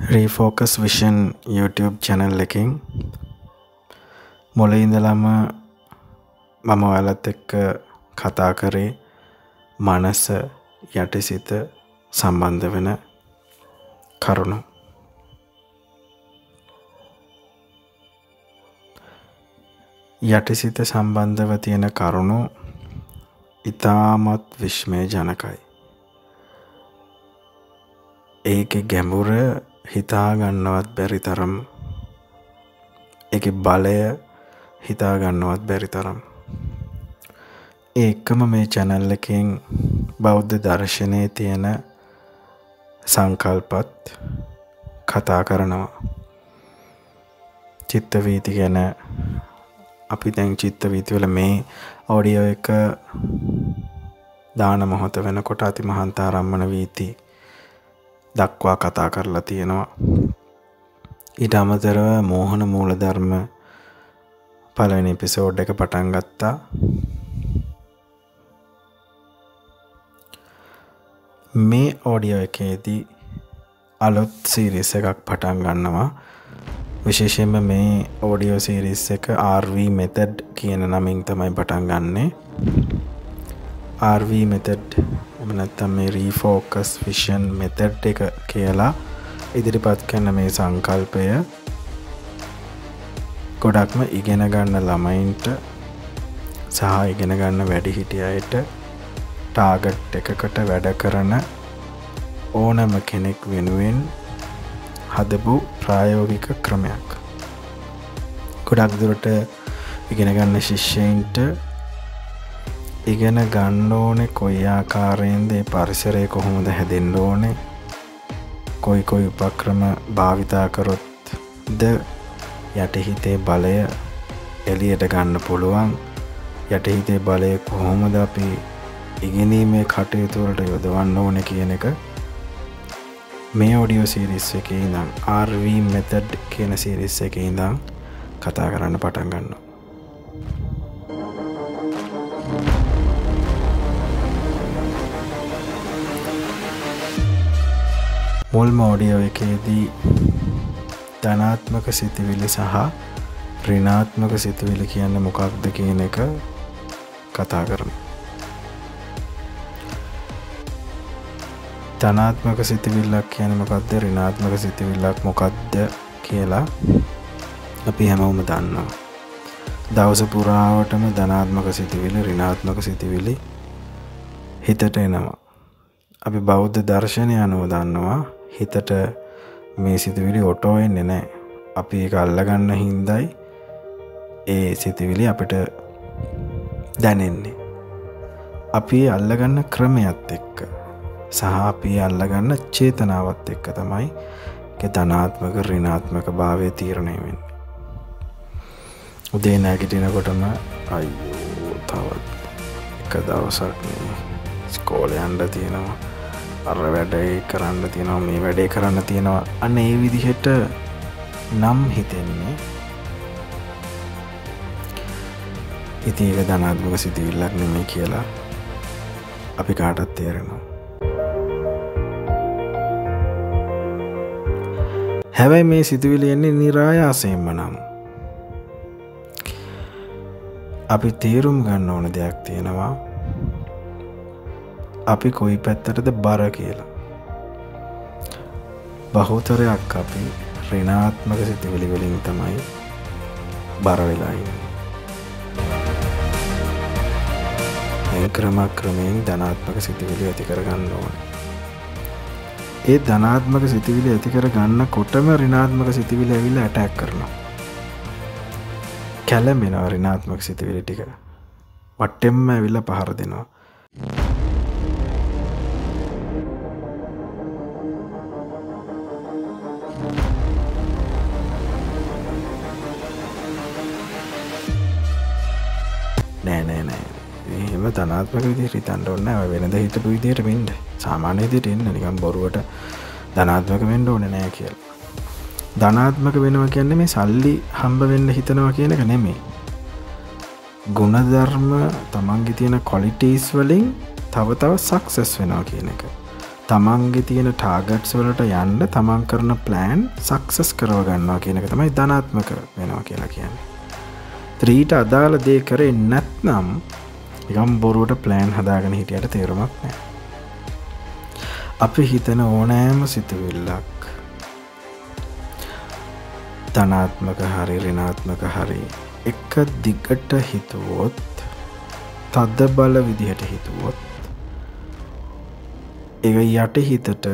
රීෆෝකස් vision YouTube channel එකින් මොල ඉඳලම මම ඔයාලත් එක්ක කතා කරේ මනස යටිසිත සම්බන්ධ වෙන කරුණු. යටිසිත සම්බන්ධව තියෙන කරුණු ඉතාමත් විශ්මය ජනකයි ඒක ගැඹුර හිතාගන්නවත් බැරි තරම්. එක බලය හිතාගන්නවත් බැරි තරම්. ඒ එක්කම මේ චැනල් එකෙන් බෞද්ධ දර්ශනය තියෙන සංකල්පත් කතා කරනවා. චිත්තවීති ගැන අපි දැන් චිත්තවීතිවල මේ ඔඩියෝ එක දාන මොහොත වෙනකොට අති මහන්තාරම්මන වීති. දක්වා කතා කරලා තියෙනවා. ඊට අමතරව මෝහන මූලධර්ම පලවෙනි එපිසෝඩ් එක පටන් ගත්තා. මේ ඕඩියෝ එකේදී අලුත් සීරිස් එකක් පටන් ගන්නවා. විශේෂයෙන්ම මේ ඕඩියෝ සීරිස් එක RV මෙතඩ් කියන නමින් තමයි පටන් ගන්නේ. RV මෙතඩ් එම නැත්තම් මේ රීෆෝකස් විෂන් මෙතඩ් එක කියලා ඉදිරිපත් කරන මේ සංකල්පය ගොඩක්ම ඉගෙන ගන්න ළමයින්ට සහ ඉගෙන ගන්න වැඩි හිටියයට ටාගට් එකකට වැඩ කරන ඕනම කෙනෙක් වෙනුවෙන් හදපු ප්‍රායෝගික ක්‍රමයක්. ගොඩක් දුරට ඉගෙන ගන්න ශිෂ්‍යයින්ට ඉගෙන ගන්න ඕනෙ කොයි ආකාරයෙන්ද පරිසරය කොහොමද හැදෙන්ඩ ඕනේ? කොයි කොයි උපක්‍රම භාවිතාකරොත් ද යටහිතේ බලය එලියට ගන්න පුළුවන්. යටහිතේ බලය කොහොමද අපි ඉගෙනීමේ කටයුතුවලට යොදවන්න ඕන කියන එක. මේ ඔඩියෝ සිරිස් එක ඉඳම් RV මෙතඩ් කියන සිරිස් එක ඉඳම් කතා කරන්න පටන් ගන්නවා. මුල්ම ඔඩියෝ එකේදී ධනාත්මක සිතිවිලි සහ රිනාත්මක සිතුවිලි කියන්න මොකක්ද කියන එක කතා කරම. ධනාත්මක සිතිවිල්ලක් කියන මොකක්ද? රිනාත්මක සිතිවිල්ලක් මොකක්ද කියලා අපි හැමවුම දන්නවා. දවස පුරාවටම ධනාත්මක සිතිවිලි රිනාත්මක සිතිවිලි හිතට එනවා. අපි බෞද්ධ දර්ශනය අනුව දන්නවා හිතට මේ සිතුවිලි ඔටෝ එන්නේ නෑ අපි එක අල්ලගන්න හින්දයි ඒ සිතිවිලි අපිට දැනෙන්නේ. අපි අල්ලගන්න ක්‍රමයත් එක්ක සහ අපි අල්ලගන්න චේතනාවත් එක්ක තමයි ධනාත්මක රිනාත්මක භාවය තීරණය වෙන්න. උදේ නැගිටිනකොටම අයියෝ තවත් එක දවසක් ස්කෝල අන්ඩ තියෙනවා. අර වැඩේ කරන්න තියෙනවා මේ වැඩේ කරන්න තියෙනවා. අන්න ඒ විදිහට නම් හිතෙන්නේ. ඉති ඒක ධනාත්මක සිතිවිල්ලක් නෙමේ කියලා අපි කාටත් තේරෙනවා. හැබැයි මේ සිතුවිලි එන්නේ නිරායාසයෙන්ම නම්. අපි තේරුම් ගන්න ඕන දෙයක් තියෙනවා. අපි කොයි පැත්තටද බර කියලා. බහෝතරයක් අපි රිනාත්මක සිතිවිලි වලින් තමයි බරවෙලායි ක්‍රමක් ක්‍රමයෙන් ධනාත්මක සිතිවිලි ඇති කරගන්න ඕන. ඒ ධනාත්මක සිතිවිලි ඇති කර ගන්න කොටම රිනාත්මක සිතිවිලි ඇවිල්ල ඇටැක් කරනවා. කැලමෙනවා රිනාත්මක සිතිවිලි ටික. වට්ටෙම්ම ඇවිල්ල පහර දෙනවා. එහෙම ධනාත්මක විදි හිතන්ට ඔන්න වෙනද හිතපු විදියට පින්ට සාමානය දිට එන්න. නිකම් බොරුවට ධනාත්මක වෙන්ඩ ඕන නෑ කියල්. ධනාත්මක වෙනවා කියන්නේ මේ සල්ලි හම්බ වෙන්න හිතනවා කියන එක නෙමේ ගුණධර්ම තමන්ගේ තියෙන කොලිටස් වලින් තව තව සක්සෙස් වෙනවා කියන එක. තමන්ගේ තියෙන ටාගට්ස් වලට යන්න තමන් කරන ප්ලෑන් සක්සස් කරව ගන්නවා කියනක තමයි ධනාත්මක වෙනවා කියලා කියන්න. ත්‍රීට අදාළ දේ කරේ නැත්නම් එකම් බොරුවට ප්ලෑන් හදාගෙන හිටියට තේරුමක් නෑ. අපි හිතන ඕනෑම සිතුවිල්ලක් ධනාත්මක හරි රිනාත්මක හරි එක දිගට හිතුවොත් තද්ද බල විදිහට හිතුවොත් එ යට හිතට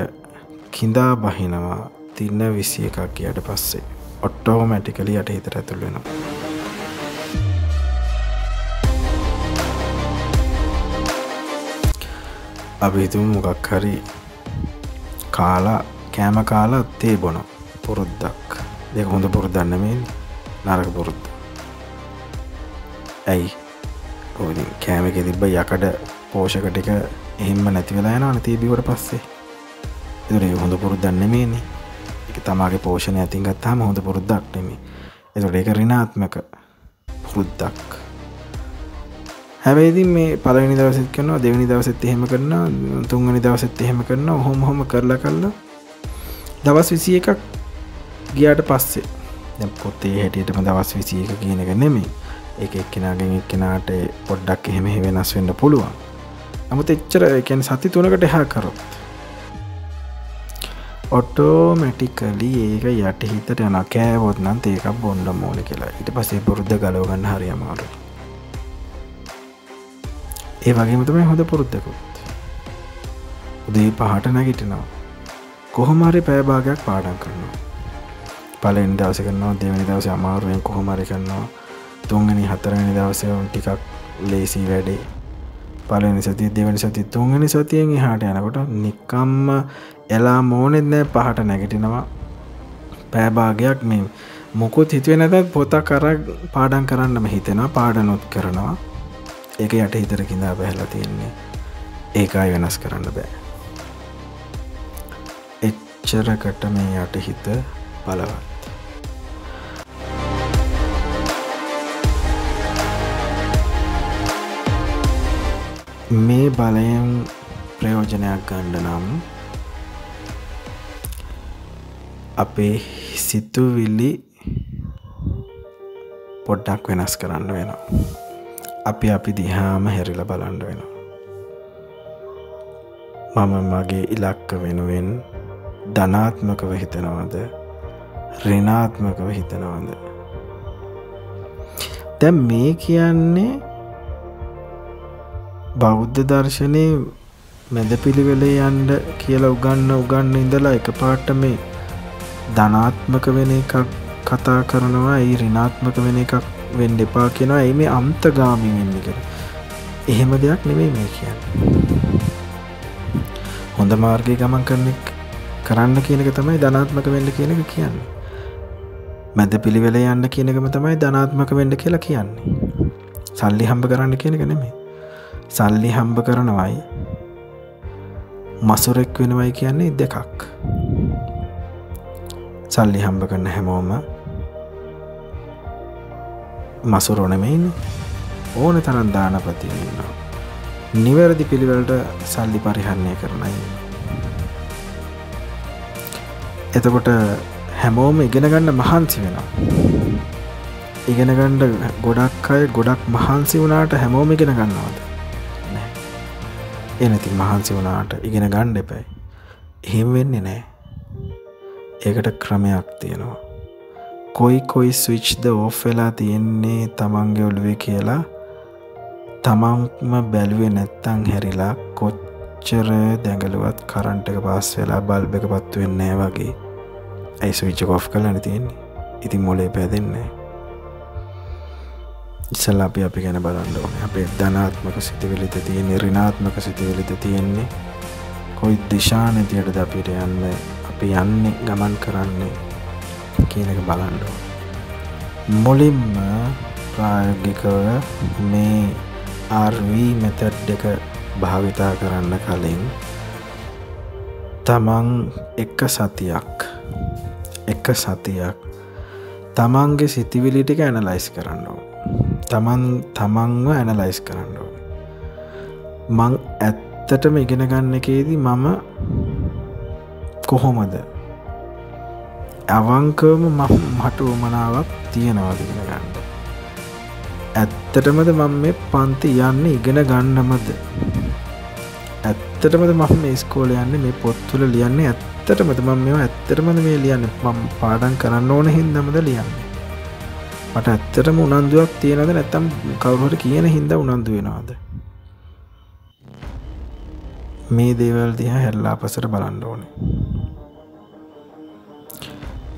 කිඳා බහිනවා තින්න විසිය එකක් කියට පස්සේ ඔට්ටෝ මැටිකලි යට හිතට ඇතුළ වෙනවා අපිතුම මොකක් හරි කාලා කෑම කාලා තේ බොන පුරුද්දක්. දෙක හොඳ පුරුද්දන්නමෙන් නරක පුරුද්ද. ඇයි? ඕති කෑමක තිබ්බ යකඩ පෝෂක ටික එහෙම නැති වෙලා යන තීබිවට පස්සේ. එතුරේ හොඳ පුරුද්දන්නමේනේ එක තමාගේ පෝෂණය ඇතින් ගත්තාම හොඳ පුරුද්දක් නෙමේ එතුට ඒක රිනාත්මක පුරුද්දක්. හැබැයිදි මේ පලනි දවසත් කරනවා දෙවනි දවසත් එහෙම කරන්න තුන්ගනි දවසත් එහෙම කරන්න හොම හොම කරලා කල්ලා දවස් විසි එකක් ගියාට පස්සේ. පොත්තේ හැටියටම දවස් විසි එක කියන එක නෙමේ එක එක්කෙනගෙන් එක්කෙනාට පොඩ්ඩක් එහෙම වෙනස් වෙන්න පුළුවන්. නමුත් එච්චර එකැන සති තුනකට එහා කරොත්. ඔටෝමැටිකලි ඒක යට හිතට යන කෑවොත් නම් ඒකක් බොන්ඩ මෝන කියලා. ඉට පසේ පුරුද්ධ ගලෝගන්න හරි අමාරුයි. ඒ වගේම තමයි හොඳ පුරුද්ධකුත් උදේ පහට නැගිටිනවා. කොහොමරි පෑභාගයක් පාඩන් කරනවා. පලෙන් දවස කරනවා දෙවනි දවස අමාරුවෙන් කොහොමරි කරනවා. තුන්ගනි හතරනි දවසවන් ටිකක් ලේසි වැඩේ. පලනි සති දෙවනි සති තුන්ගනි සතියෙන් හාට යනකොට නිකම්ම එලා මෝනෙත් නෑ පහට නැගටිනවා. පෑභාගයක් මේ මොකුත් හිතුව නැතත් පොත කර පාඩන් කරන්නම හිතෙනවා පාඩනොත් කරනවා. ඒක යට හිතර කිඳා පැහලා තියෙන්නේ. ඒකයි වෙනස් කරන්න බෑ. එච්චරකට මේ යට හිත බලවත්. මේ බලයෙන් ප්‍රයෝජනයක් ගණ්ඩ නම් අපේ සිතුවිල්ලි පොඩ්ඩක් වෙනස් කරන්න වෙනවා. අපි අපි දිහාම හැරිල බලන්ඩ වෙන. මම මගේ ඉලක්ක වෙනුවෙන් ධනාත්මකව හිතනවාද රිනාත්මකව හිතනවාද. දැම් මේ කියන්නේ බෞද්ධ දර්ශනය මැද පිළිවෙලේ යන්ඩ කියලා උගන්න උගන්න ඉඳලා එක පාට මේ ධනාත්මක වෙන එකක් කතා කරනවා ඒ රිනාත්මක වෙන එකක් වෙන්න එපා කියෙනවා. එ මේ අම්තගාමි වෙන්න කර එහෙම දෙයක් නෙවෙයි මේ කියන්න. හොඳ මාර්ගය ගමන් කරනෙක් කරන්න කියනක තමයි ධනාත්මක වෙන්න කියනක කියන්න. මැද පිළිවෙල යන්න කියනකම තමයි ධනාත්මක වෙන්න කියලා කියන්නේ. සල්ලි හම්බ කරන්න කියනක නෙමේ සල්ලි හම්බ කරනවයි මසුරෙක් වෙනවයි කියන්නේ දෙකක්. සල්ලි හම්බ කරන්න හැමෝම මසුරොනමයින් ඕන තරන් දානපතින්න නිවැරදි පිළිවලට සල්ලි පරිහරණය කරනයි එතකොට හැමෝම ඉගෙන ගන්න මහන්සි වෙනවා. ඉගෙන ගණ්ඩ ගොඩක් අය ගොඩක් මහන්සි වනාට හැමෝම ඉගෙන ගන්නවාද? එනති මහන්සි වනාට ඉගෙන ගණ්ඩ එපැයි. එහෙම වෙන්නේ නෑ. ඒකට ක්‍රමයක් තියෙනවා. කොයි කොයි ස්විච්ද ඕෆ් වෙලා තියෙන්නේ තමන්ගේ ඔළුවේ කියලා. තමන්ම බැලුවේ නැත්තං හැරිලා කොච්චර දැඟලුවත් කරන්ට එක පස් වෙලා බල්බ එක පත්තු වෙන්නෑ වගේ. ඇයි ස්විච්ච කොෆ් කලන තියෙන්නේ? ඉතින් මොලේ පැදෙන්නේ ඉසල් අපි අපි ගැන බලන්න ඕන. අපේ ධනාත්මක සිතිවිලිත තියෙන්නේ රිනාත්මක සිතිවිලිත තියෙන්නේ? කොයි දිශානතියටද අපිට යන්න අපි යන්නේ ගමන් කරන්නේ? කියනක බලන්ඩෝ මුලින්ම ප්‍රායෝගිකව මේ RV මෙතඩ් එක භාවිතා කරන්න කලින් තමන් එක සතියක් එක සතියක් තමන්ගේ සිතිවිලිටික ඇනලයිස් කරන්න තමන් තමන්ව ඇනලයිස් කරන්න මං ඇත්ත ඇත්තටම ඉගෙන ගන්න එකේදී මම කොහොමද අවංකවම මට උමනාවක් තියෙනවාද ඉගෙන ගන්න. ඇත්තටමද මම මේ පන්ති යන්න ඉගෙන ගන්නමද? ඇත්තටමද මම මේ ස්කෝල යන්න මේ පොත්තුල ලියන්නේ? ඇත්තටමද මම මෙ ඇත්තටමද මේ ලියන්න? මම පාඩන් කරන්න ඕන හින්දමද ලියන්න? මට ඇත්තටම උනන්දුවක් තියෙනද නැත්තම් කවුහට කියන හින්ද උනන්දු වෙනවාද? මේ දේවල් දිහ හැල්ලා පසට බලන්න ඕන.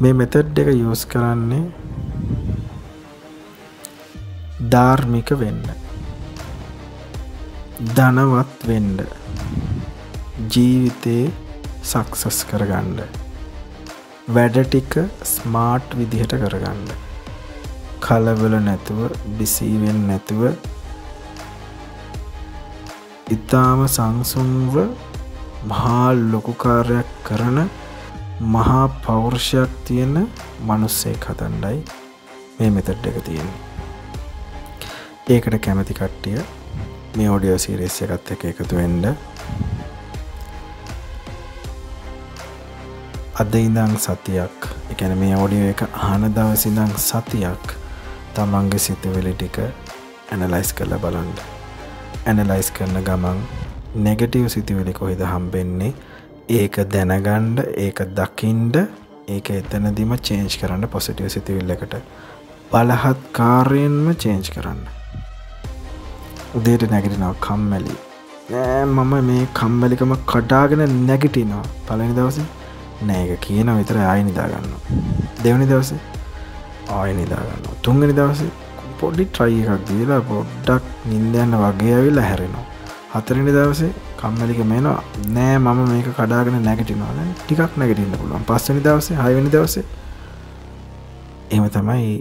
මේ මෙතඩ් එක යස් කරන්නේ ධාර්මික වෙන්න. ධනවත් වෙන්ඩ ජීවිතයේ සක්සස් කරගණ්ඩ වැඩ ටික ස්මාර්ට් විදිහට කරගන්න. කලවල නැතුව බිසීවෙන් නැතුව ඉතාම සංසුන්ව මහා ලොකුකාරයක් කරන මහා පෞර්ෂයක් තියෙන මනුස්සේ කතන්ඩයි මේ මෙතඩ් එක තියෙන ඒකට කැමති කට්ටිය මේ ඔඩියෝ සිරිස්ස එකත් එක එකතු වෙන්ඩ අද ඉඳං සතියක්. එකැන මේ ඔඩියෝ එක ආන දවසිදං සතියක් තමන්ගේ සිතවෙලි ටික ඇනලයිස් කරල බලන්ඩ ඇනලයිස් කරන ගමන් නෙගටව් සිතිවිලි කොහිද හම්බෙන්නේ? ඒක දැනගණ්ඩ ඒක දකින්ඩ ඒක එතනදිම චේන්ජ් කරන්න පොසිටිය සිතිවිල්ලකට බලහත් කාරයෙන්ම චේන්ජ් කරන්න. උදේට නැගටිනාව කම්මැලි. මම මේ කම්මැලිකම කඩාගෙන නැගිටිනවා. පලනි දවස? නෑක කියන විතර ආය නිදාගන්න දෙවනි දවසේ? ආය නිදාගන්න තුන්ගනි දවස? පොඩි ට්‍රයි එකක් දීලා පොඩ්ඩක් නින්දයන්න වගේ ඇවිල්ලා හැරෙනවා. හතරනි දවසේ? කම්මලික මේනවා නෑ මම මේක කඩාගෙන නැගටිනවාන ටිකක් නැගටින්න පුළුවන්. පස්සනි දවසේ හයවනි දවසේ. එම තමයි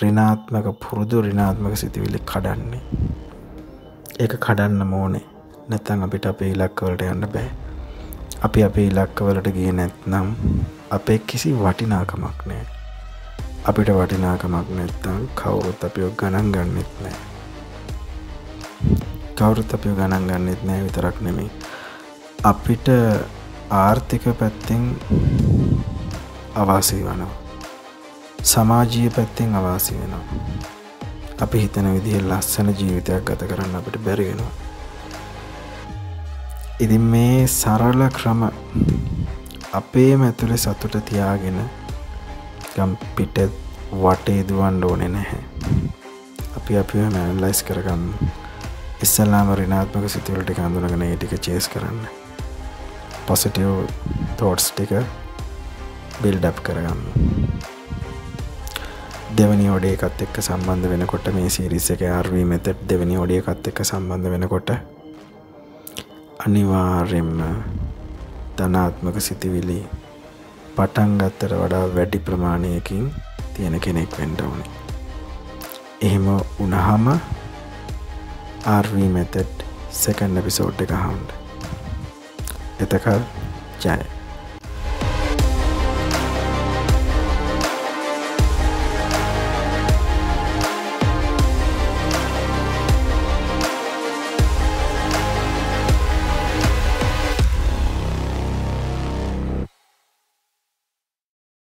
රිනාත්මක පුරුදු රිනාත්මක සිතිවිලි කඩන්නේ. ඒක කඩන්න මෝනේ නැතන් අපිට අපේ ඉලක්කවලට යන්න බෑ. අපි අපේ ඉලක්කවලට ගිය නැත්නම් අපේ කිසි වටිනාකමක් නෑ. අපිට වටිනාකමක් නැත්තම් කවුරුත් අපිෝ ගණන් ගන්නෙත් නෑ. කවුරුත් අපිෝ ගණන් ගන්නෙත් නෑ විතරක් නෙමේ අපිට ආර්ථික පැත්තෙන් අවාසී වනවා. සමාජීය පැත්තෙන් අවාසි වෙනවා. අපි හිතන විදිහ ලස්සන ජීවිතයක් ගත කරන්න අපිට බැරිගෙනවා ඉතින් මේ සරල ක්‍රම අපේ මැතුළ සතුට තියාගෙන ගම් පිට වටේ දුවන්ඩ ඕනෙ නැහැ. අපි අපි මැලයිස් කරගන්න ඉස්සල්ලාම රිනාත්මක සිතුවලට කඳුනගෙන ටික චේස් කරන්න. පොසිටව් තෝට්ස් ටික බිල්ඩප් කරගන්න. දෙවනි ඔඩේ එකත් එක්ක සම්බන්ධ වෙනකොට මේ සිරිස එක අර්වී මෙතට දෙවනි ඔඩිය එකත් එක්ක සම්බන්ධ වෙනකොට අනිවාර්යෙන්ම ධනාත්මක සිතිවිලි පටන් ගත්තට වඩා වැඩි ප්‍රමාණයකින් තියෙන කෙනෙක් වෙන්ඩ ඕනේ. එහෙම උනහම ආර්වී මෙතෙට් සැකන් එපිසෝඩ් එක හවුන්ඩ එතකල් ජය